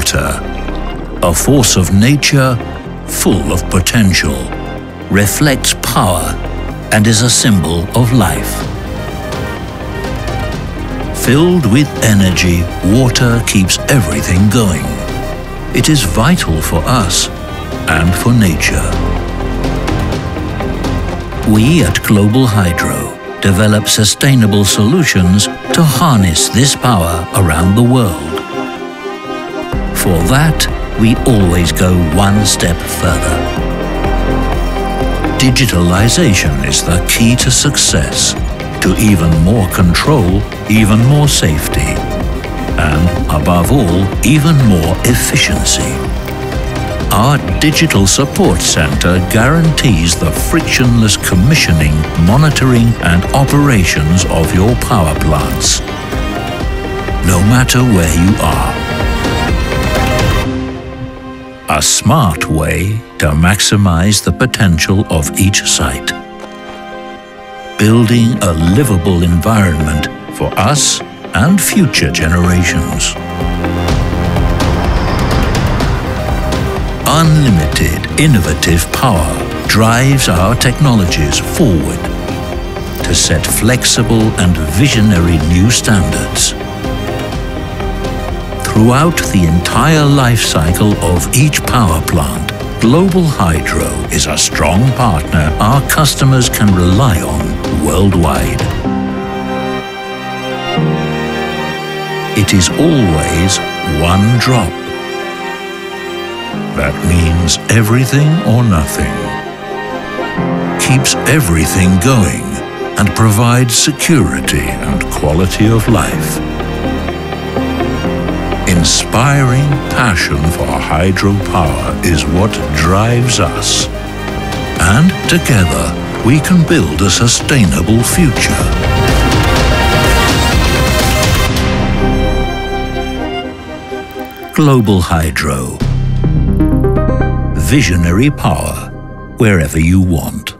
water, a force of nature full of potential, reflects power and is a symbol of life. Filled with energy, water keeps everything going. It is vital for us and for nature. We at Global Hydro develop sustainable solutions to harness this power around the world. For that, we always go one step further. Digitalization is the key to success, to even more control, even more safety, and above all, even more efficiency. Our Digital Support Center guarantees the frictionless commissioning, monitoring and operations of your power plants. No matter where you are. A smart way to maximize the potential of each site. Building a livable environment for us and future generations. Unlimited innovative power drives our technologies forward to set flexible and visionary new standards. Throughout the entire life cycle of each power plant, Global Hydro is a strong partner our customers can rely on worldwide. It is always one drop. That means everything or nothing. Keeps everything going and provides security and quality of life. Inspiring passion for hydropower is what drives us. And together, we can build a sustainable future. Global Hydro. Visionary power wherever you want.